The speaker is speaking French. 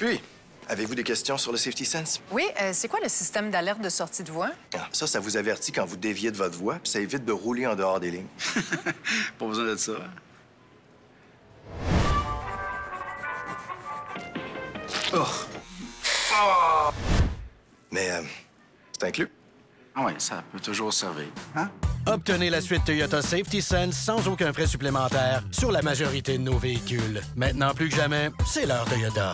Puis, avez-vous des questions sur le Safety Sense? Oui, euh, c'est quoi le système d'alerte de sortie de voie? Ah, ça, ça vous avertit quand vous déviez de votre voie, puis ça évite de rouler en dehors des lignes. Pas besoin de ça. Oh! Mais, euh, c'est inclus? Ah ça peut toujours servir. Hein? Obtenez la suite Toyota Safety Sense sans aucun frais supplémentaire sur la majorité de nos véhicules. Maintenant plus que jamais, c'est l'heure Toyota.